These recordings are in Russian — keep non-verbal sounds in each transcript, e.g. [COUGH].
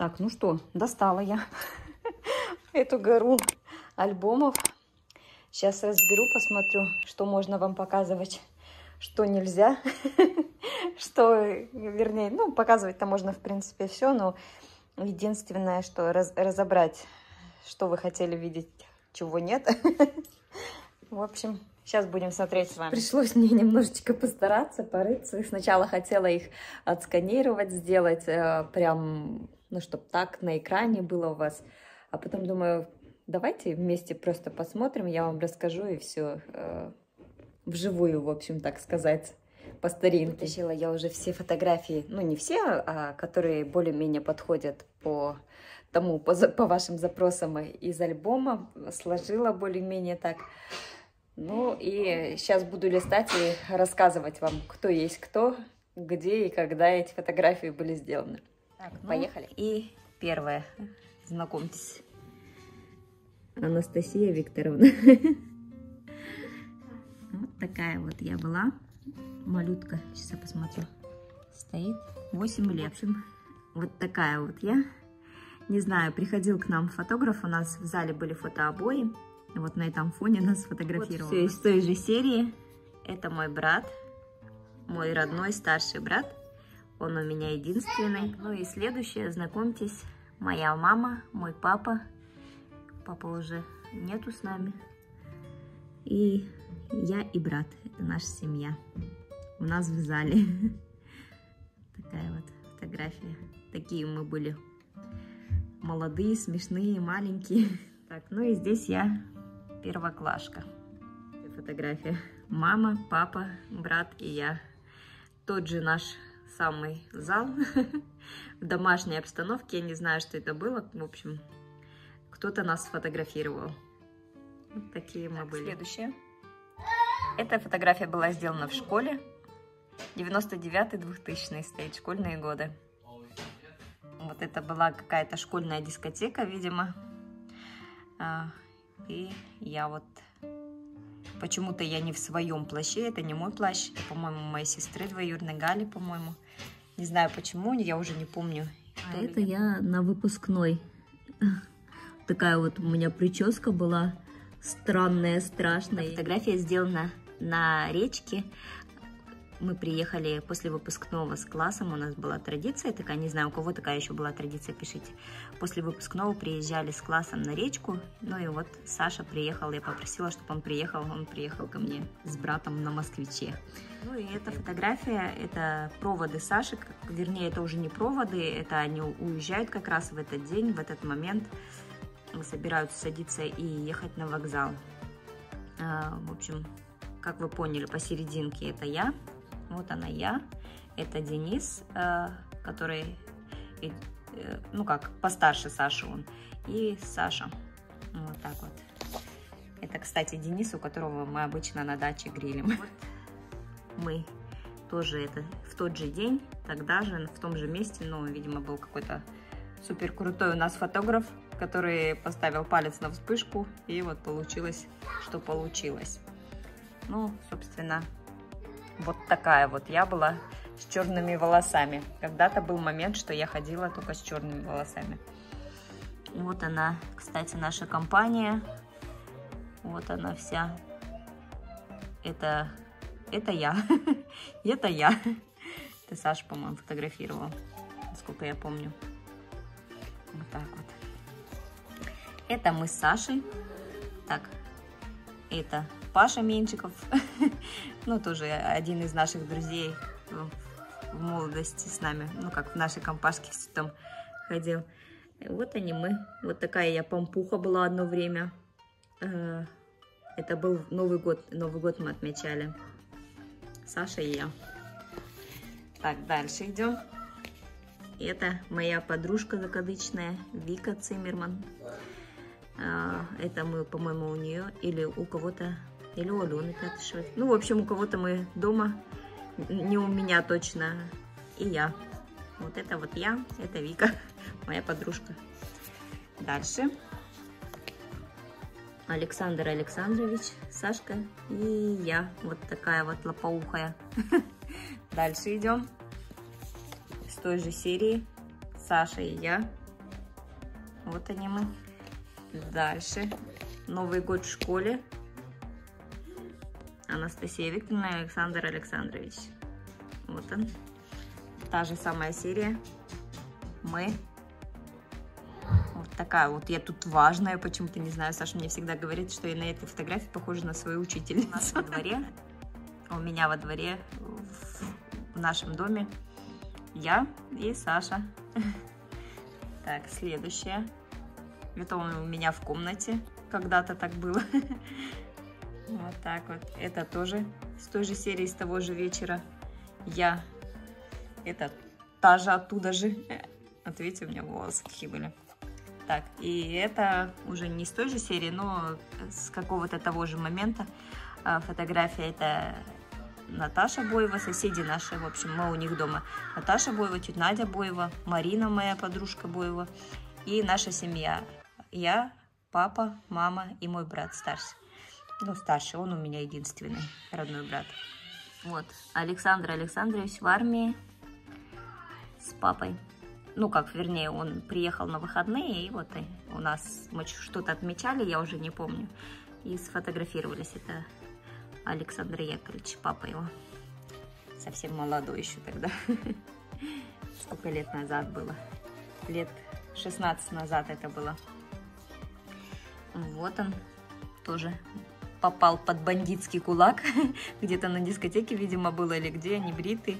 Так, ну что, достала я [LAUGHS] эту гору альбомов. Сейчас разберу, посмотрю, что можно вам показывать, что нельзя. [LAUGHS] Что, вернее, ну, показывать-то можно, в принципе, все, но единственное, что раз, разобрать, что вы хотели видеть, чего нет. [LAUGHS] В общем, сейчас будем смотреть с вами. Пришлось мне немножечко постараться, порыться. Сначала хотела их отсканировать, сделать э, прям, ну, чтобы так на экране было у вас. А потом думаю, давайте вместе просто посмотрим, я вам расскажу и все э, вживую, в общем, так сказать по старинке. Вытащила я уже все фотографии, ну не все, а которые более-менее подходят по тому, по, по вашим запросам из альбома, сложила более-менее так. Ну и сейчас буду листать и рассказывать вам, кто есть кто, где и когда эти фотографии были сделаны. Так, ну, поехали. И первое, знакомьтесь. Анастасия Викторовна. [LAUGHS] Вот такая вот я была малютка, сейчас я посмотрю, стоит 8 лет. Вот такая вот я. Не знаю, приходил к нам фотограф, у нас в зале были фотообои. Вот на этом фоне нас фотографировал. Вот все из той же серии. Это мой брат, мой родной старший брат. Он у меня единственный. Ну и следующее, знакомьтесь, моя мама, мой папа. Папа уже нету с нами. И я и брат. Это наша семья у нас в зале. [LAUGHS] Такая вот фотография. Такие мы были молодые, смешные, маленькие. [LAUGHS] Так, ну и здесь я первоклашка. Фотография. Мама, папа, брат и я. Тот же наш самый зал [LAUGHS] в домашней обстановке. Я не знаю, что это было. В общем, кто-то нас сфотографировал. Вот такие мы так, были. Следующее. Эта фотография была сделана в школе. 99-2000 стоит, школьные годы. Вот это была какая-то школьная дискотека, видимо. И я вот... Почему-то я не в своем плаще, это не мой плащ, это, по-моему, моей сестры двоюродной Гали, по-моему. Не знаю почему, я уже не помню. А это я на выпускной. [LAUGHS] Такая вот у меня прическа была странная, страшная. Фотография сделана на речке мы приехали после выпускного с классом, у нас была традиция такая, не знаю, у кого такая еще была традиция, пишите. После выпускного приезжали с классом на речку, ну и вот Саша приехал, я попросила, чтобы он приехал, он приехал ко мне с братом на москвиче. Ну и эта фотография, это проводы Саши, вернее, это уже не проводы, это они уезжают как раз в этот день, в этот момент, собираются садиться и ехать на вокзал. А, в общем, как вы поняли, посерединке это я, вот она я. Это Денис, э, который, э, ну как, постарше Саши он. И Саша. Вот так вот. Это, кстати, Денис, у которого мы обычно на даче грилим. Мы тоже это в тот же день, тогда же, в том же месте, но, видимо, был какой-то супер крутой у нас фотограф, который поставил палец на вспышку, и вот получилось, что получилось. Ну, собственно, вот такая вот я была с черными волосами. Когда-то был момент, что я ходила только с черными волосами. Вот она, кстати, наша компания. Вот она вся. Это, это я. [LAUGHS] это я. Это Саша, по-моему, фотографировал, насколько я помню. Вот так вот. Это мы с Сашей. Так, это Паша Менчиков, [LAUGHS] ну, тоже один из наших друзей в молодости с нами, ну, как в нашей компашке все там ходил. Вот они мы. Вот такая я помпуха была одно время. Э, это был Новый год. Новый год мы отмечали. Саша и я. Так, дальше идем. Это моя подружка закадычная, Вика Циммерман. Э, это мы, по-моему, у нее или у кого-то или у Алены Пятышевой. Ну, в общем, у кого-то мы дома, не у меня точно, и я. Вот это вот я, это Вика, [LAUGHS] моя подружка. Дальше. Александр Александрович, Сашка и я. Вот такая вот лопоухая. [LAUGHS] Дальше идем. С той же серии. Саша и я. Вот они мы. Дальше. Новый год в школе. Анастасия Викторовна и Александр Александрович. Вот он. Та же самая серия. Мы. Вот такая вот. Я тут важная почему-то, не знаю. Саша мне всегда говорит, что я на этой фотографии похожа на свою учительницу. У нас во дворе, у меня во дворе, в нашем доме, я и Саша. Так, следующее. Это у меня в комнате. Когда-то так было. Вот так вот. Это тоже с той же серии, с того же вечера. Я. Это та же оттуда же. [LAUGHS] Вот видите, у меня волосы какие были. Так, и это уже не с той же серии, но с какого-то того же момента. А, фотография это Наташа Боева, соседи наши, в общем, мы у них дома. Наташа Боева, тетя Надя Боева, Марина, моя подружка Боева, и наша семья. Я, папа, мама и мой брат старший. Ну, старший, он у меня единственный родной брат. Вот, Александр Александрович в армии с папой. Ну, как, вернее, он приехал на выходные, и вот у нас мы что-то отмечали, я уже не помню. И сфотографировались. Это Александр Яковлевич, папа его. Совсем молодой еще тогда. [LAUGHS] Сколько лет назад было? Лет 16 назад это было. Вот он тоже попал под бандитский кулак. [LAUGHS] Где-то на дискотеке, видимо, было или где, не бритый.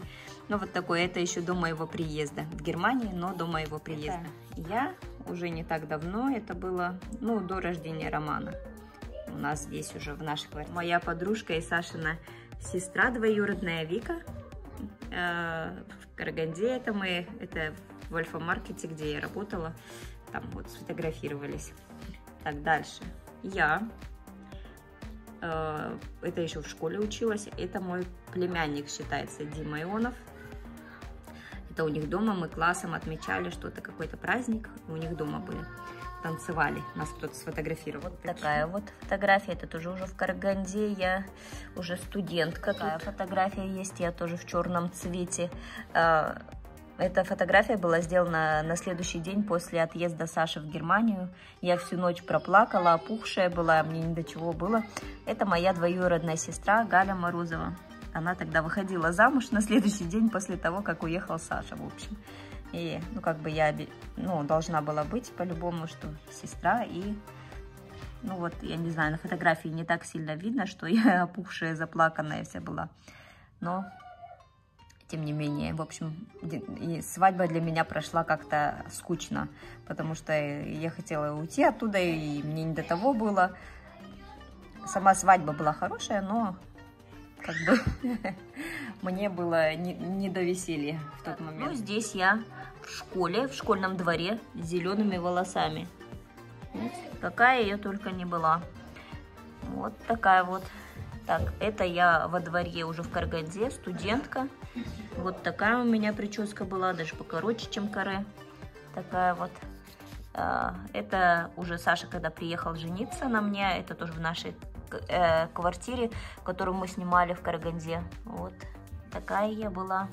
Ну, вот такое, это еще до моего приезда в Германии, но до моего приезда. Я уже не так давно, это было, ну, до рождения Романа у нас здесь уже в нашей квартире. Моя подружка и Сашина сестра двоюродная Вика. Э, в Караганде это мы, это в Альфа-маркете, где я работала. Там вот сфотографировались. Так, дальше. Я. Э, это еще в школе училась. Это мой племянник считается, Дима Ионов. Это у них дома мы классом отмечали что-то, какой-то праздник. У них дома были танцевали. Нас кто-то сфотографировал. Вот такая вот фотография. Это тоже уже в Караганде. Я уже студентка. Такая фотография есть. Я тоже в черном цвете. Эта фотография была сделана на следующий день после отъезда Саши в Германию. Я всю ночь проплакала, опухшая была, мне ни до чего было. Это моя двоюродная сестра Галя Морозова. Она тогда выходила замуж на следующий день после того, как уехал Саша, в общем. И, ну, как бы я, ну, должна была быть по-любому, что сестра и... Ну вот, я не знаю, на фотографии не так сильно видно, что я [LAUGHS] опухшая, заплаканная вся была. Но, тем не менее, в общем, и свадьба для меня прошла как-то скучно, потому что я хотела уйти оттуда, и мне не до того было. Сама свадьба была хорошая, но как бы [LAUGHS] мне было не, до веселья в тот момент. Ну, здесь я в школе, в школьном дворе с зелеными волосами. Какая я только не была. Вот такая вот. Так, это я во дворе уже в Караганде, студентка. Вот такая у меня прическа была, даже покороче, чем каре. Такая вот. А, это уже Саша, когда приехал жениться на мне, это тоже в нашей э, квартире, которую мы снимали в Караганде. Вот такая я была.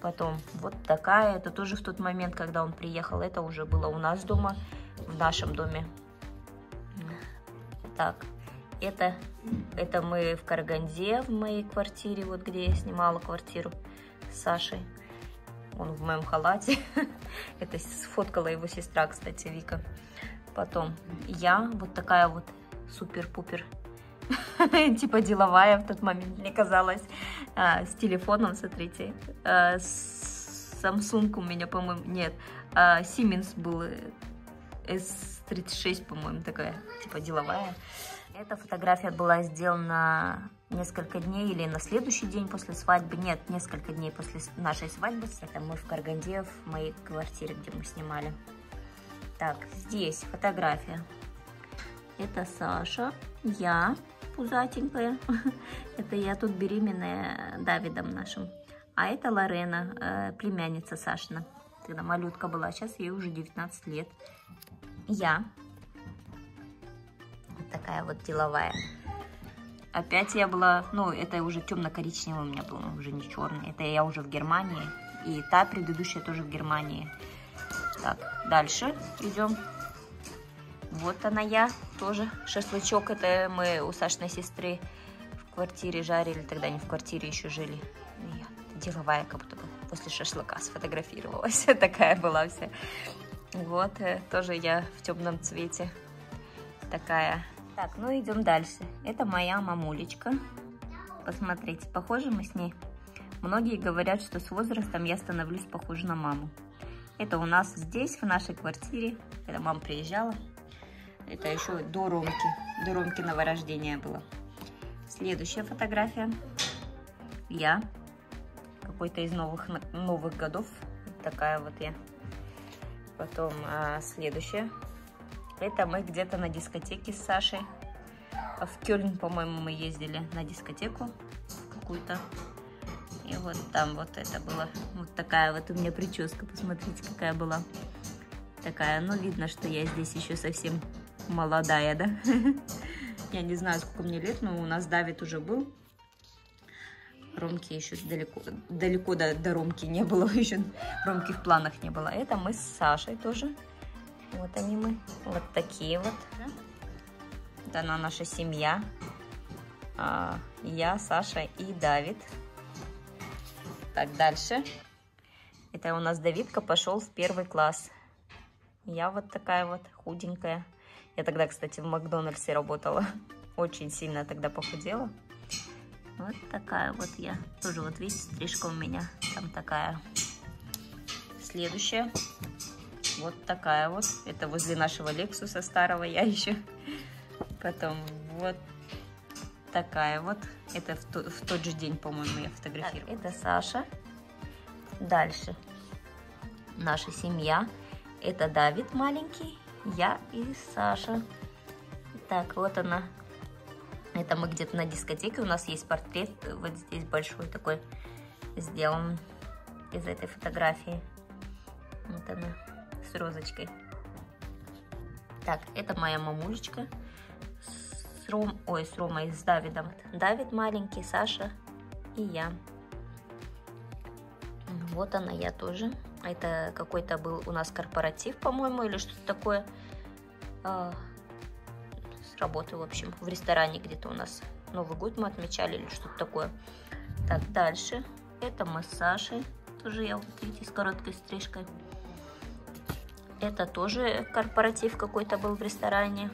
Потом вот такая, это тоже в тот момент, когда он приехал, это уже было у нас дома, в нашем доме. Так, это, это мы в Караганде, в моей квартире, вот где я снимала квартиру с Сашей. Он в моем халате. [LAUGHS] это сфоткала его сестра, кстати, Вика. Потом я, вот такая вот супер-пупер [LAUGHS] типа деловая в тот момент, мне казалось, а, с телефоном, смотрите, а, Samsung у меня, по-моему, нет, а, Siemens был S36, по-моему, такая, типа деловая. Эта фотография была сделана несколько дней или на следующий день после свадьбы. Нет, несколько дней после нашей свадьбы. Это мы в Карганде, в моей квартире, где мы снимали. Так, здесь фотография. Это Саша, я, пузатенькая. [LAUGHS] Это я тут беременная Давидом нашим. А это Лорена, э, племянница Сашина. Когда малютка была, сейчас ей уже 19 лет. Я. Такая вот деловая. опять я была, ну, это уже темно-коричневый у меня был, уже не черный. Это я уже в Германии. И та предыдущая тоже в Германии. Так, дальше идем. Вот она я, тоже шашлычок. Это мы у Сашиной сестры в квартире жарили. Тогда не в квартире еще жили. Я деловая как будто бы после шашлыка сфотографировалась. [LAUGHS] Такая была вся. Вот, э, тоже я в темном цвете. Такая. Так, ну идем дальше. Это моя мамулечка. Посмотрите, похожи мы с ней. Многие говорят, что с возрастом я становлюсь похожа на маму. Это у нас здесь, в нашей квартире, когда мама приезжала. Это еще до Ромки, до Ромкиного рождения было. Следующая фотография. Я. Какой-то из новых, новых годов. Такая вот я. Потом а, следующая. Это мы где-то на дискотеке с Сашей. В Кёльн, по-моему, мы ездили на дискотеку какую-то. И вот там вот это было. Вот такая вот у меня прическа. Посмотрите, какая была. Такая, ну, видно, что я здесь еще совсем молодая, да? [LAUGHS] Я не знаю, сколько мне лет, но у нас Давид уже был. Ромки еще далеко, далеко до, до Ромки не было, [LAUGHS] еще Ромки в планах не было. Это мы с Сашей тоже. Вот они мы, вот такие вот. Вот она наша семья. А, я, Саша и Давид. Так, дальше. Это у нас Давидка пошел в первый класс. Я вот такая вот худенькая. Я тогда, кстати, в Макдональдсе работала. [LAUGHS] Очень сильно тогда похудела. Вот такая вот я. Тоже вот видите, стрижка у меня там такая. Следующая. Вот такая вот. Это возле нашего Лексуса старого я еще. Потом вот такая вот. Это в, то, в тот же день, по-моему, я фотографировала. Так, это Саша. Дальше. Наша семья. Это Давид маленький, я и Саша. Так, вот она. Это мы где-то на дискотеке. У нас есть портрет вот здесь большой такой сделан из этой фотографии. Вот она с розочкой. Так, это моя мамулечка с Ром, ой, с Ромой, с Давидом. Давид маленький, Саша и я. Вот она, я тоже. Это какой-то был у нас корпоратив, по-моему, или что-то такое. А, с работы, в общем, в ресторане где-то у нас Новый год мы отмечали или что-то такое. Так, дальше. Это мы с Сашей. Тоже я, вот видите, с короткой стрижкой. Это тоже корпоратив какой-то был в ресторане.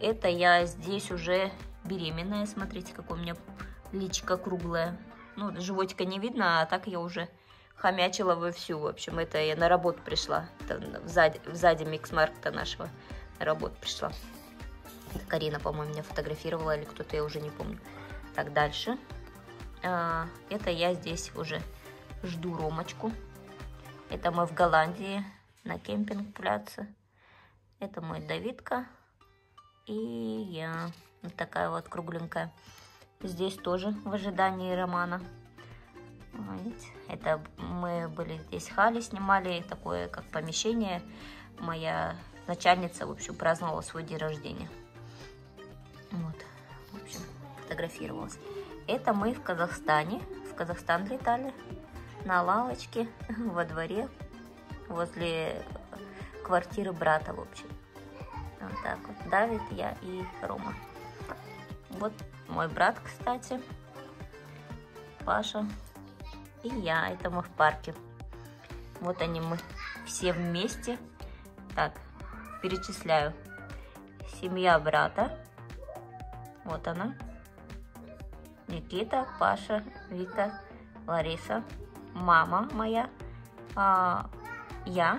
Это я здесь уже беременная. Смотрите, какое у меня личико круглое. Ну, животика не видно, а так я уже хомячила вовсю. В общем, это я на работу пришла. Это сзади, сзади микс-маркета нашего на работу пришла. Это Карина, по-моему, меня фотографировала или кто-то, я уже не помню. Так, дальше. А, это я здесь уже жду Ромочку. Это мы в Голландии на кемпинг-пляце. Это мой Давидка. И я вот такая вот кругленькая. Здесь тоже в ожидании романа. Видите? Это мы были здесь хали снимали, такое как помещение. Моя начальница, в общем, праздновала свой день рождения. Вот, в общем, фотографировалась. Это мы в Казахстане, в Казахстан летали на лавочке [LAUGHS] во дворе возле квартиры брата, в общем. Вот так вот. Давид, я и Рома. Вот мой брат, кстати, Паша и я. Это мы в парке. Вот они мы все вместе. Так, перечисляю. Семья брата. Вот она. Никита, Паша, Вика, Лариса, мама моя, а, я,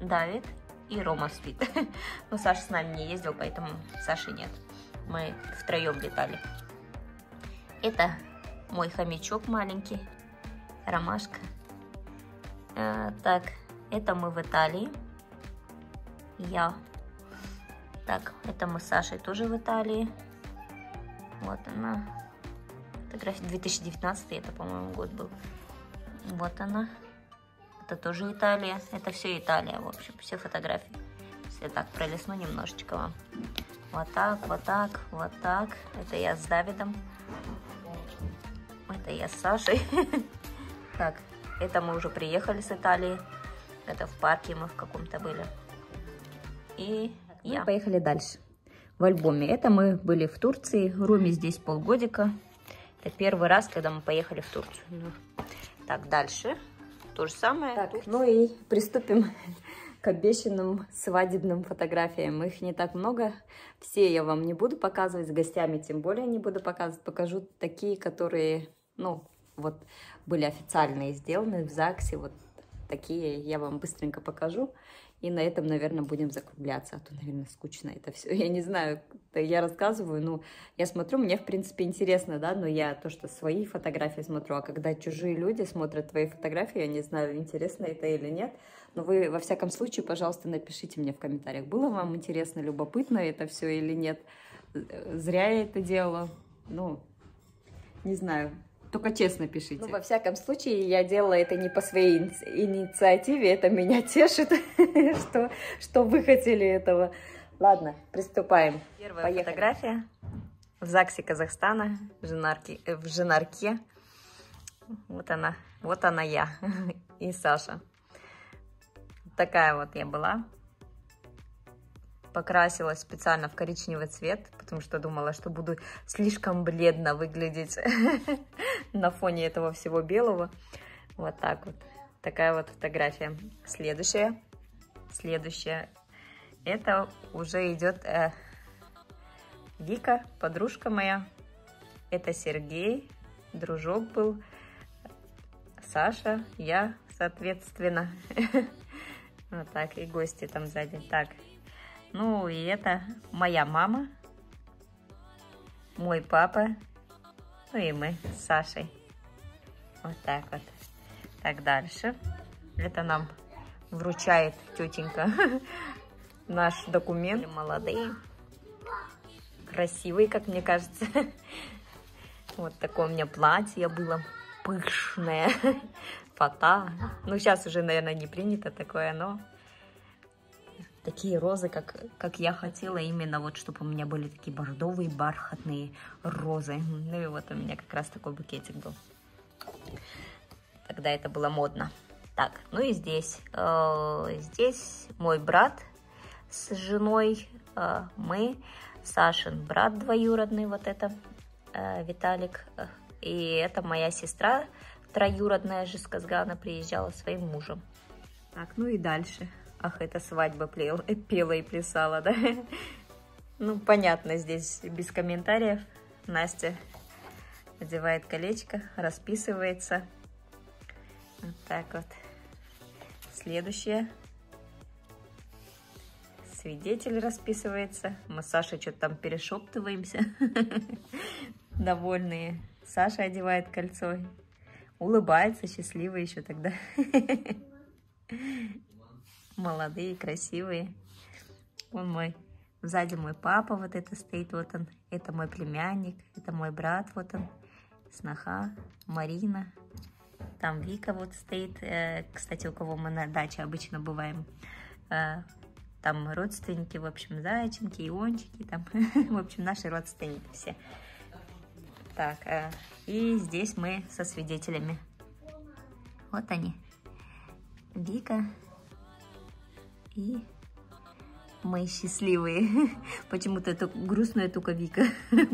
Давид и Рома спит. [LAUGHS] Но Саша с нами не ездил, поэтому Саши нет. Мы втроем летали. Это мой хомячок маленький, Ромашка. А, так, это мы в Италии. Я. Так, это мы с Сашей тоже в Италии. Вот она. Фотография 2019, это, по-моему, год был. Вот она. Это тоже Италия. Это все Италия, в общем, все фотографии. Если так пролесну немножечко вам. Вот так, вот так, вот так. Это я с Давидом. Это я с Сашей. [LAUGHS] Так, это мы уже приехали с Италии. Это в парке мы в каком-то были. И я. Мы поехали дальше. В альбоме. Это мы были в Турции. Руме здесь полгодика. Это первый раз, когда мы поехали в Турцию. Ну, так, дальше. То же самое. Так, ну и приступим [LAUGHS] к обещанным свадебным фотографиям. Их не так много. Все я вам не буду показывать, с гостями тем более не буду показывать. Покажу такие, которые, ну, вот были официальные сделаны в ЗАГСе. Вот такие я вам быстренько покажу. И на этом, наверное, будем закругляться. А то, наверное, скучно это все. Я не знаю, я рассказываю, ну, я смотрю, мне, в принципе, интересно, да, но я то, что свои фотографии смотрю, а когда чужие люди смотрят твои фотографии, я не знаю, интересно это или нет. Но вы, во всяком случае, пожалуйста, напишите мне в комментариях, было вам интересно, любопытно это все или нет. Зря я это делала. Ну, не знаю, только честно пишите. Ну, во всяком случае, я делала это не по своей инициативе, это меня тешит, [LAUGHS] что, что вы хотели этого. Ладно, приступаем. Первая Поехали. фотография в ЗАГСе Казахстана, в, Женарке, э, в Женарке. Вот она, вот она я [LAUGHS] и Саша. Такая вот я была покрасилась специально в коричневый цвет, потому что думала, что буду слишком бледно выглядеть [LAUGHS] на фоне этого всего белого. Вот так вот. Такая вот фотография. Следующая. Следующая. Это уже идет э, Вика, подружка моя. Это Сергей, дружок был. Саша, я, соответственно. [LAUGHS] Вот так, и гости там сзади. Так, ну и это моя мама, мой папа, ну и мы с Сашей. Вот так вот. Так, дальше. Это нам вручает тетенька [LAUGHS] наш документ. Молодые, красивые, как мне кажется. [LAUGHS] Вот такое у меня платье было пышное. [LAUGHS] Фата. Ну, сейчас уже, наверное, не принято такое, но такие розы, как, как я хотела, именно вот, чтобы у меня были такие бордовые, бархатные розы. Ну и вот у меня как раз такой букетик был. Тогда это было модно. Так, ну и здесь. Э, здесь мой брат с женой. Э, мы, Сашин брат двоюродный, вот это, э, Виталик. И это моя сестра троюродная же с Казгана приезжала своим мужем. Так, ну и дальше. Ах, это свадьба плел, э, пела и плясала, да? [LAUGHS] Ну, понятно, здесь без комментариев. Настя одевает колечко, расписывается. Вот так вот. Следующее. Свидетель расписывается. Мы с Сашей что-то там перешептываемся. [LAUGHS] Довольные. Саша одевает кольцо. Улыбается, счастливый еще тогда. [LAUGHS] молодые, красивые. Он мой, сзади мой папа вот это стоит, вот он. Это мой племянник, это мой брат, вот он. Сноха, Марина. Там Вика вот стоит, э, кстати, у кого мы на даче обычно бываем. Э, там родственники, в общем, зайченки, иончики, там, [LAUGHS] в общем, наши родственники все. Так, э, и здесь мы со свидетелями. Вот они. Вика, и мы счастливые. [LAUGHS] Почему-то это грустная только Вика. [LAUGHS]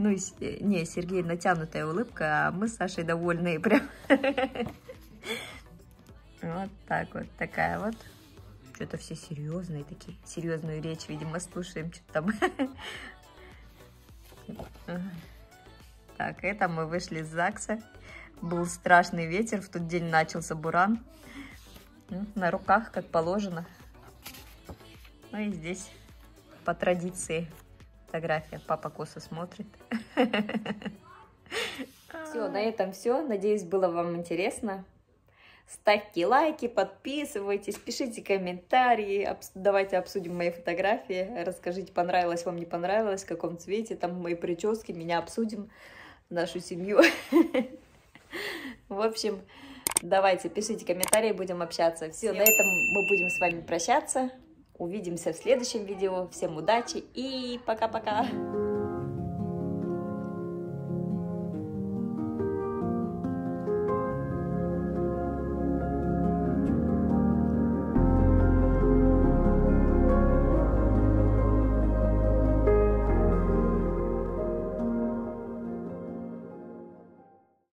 Ну, не, Сергей натянутая улыбка, а мы с Сашей довольные прям. [LAUGHS] Вот так вот, такая вот. Что-то все серьезные такие, серьезную речь, видимо, слушаем, что там. Так, это мы вышли из ЗАГСа. Был страшный ветер, в тот день начался буран. На руках, как положено. Ну и здесь по традиции фотография. Папа косо смотрит. Все, на этом все. Надеюсь, было вам интересно. Ставьте лайки, подписывайтесь, пишите комментарии, давайте обсудим мои фотографии, расскажите, понравилось вам, не понравилось, в каком цвете, там мои прически, меня обсудим, нашу семью. [LAUGHS] В общем, Давайте, пишите комментарии, будем общаться. Все, на этом мы будем с вами прощаться. Увидимся в следующем видео. Всем удачи и пока-пока!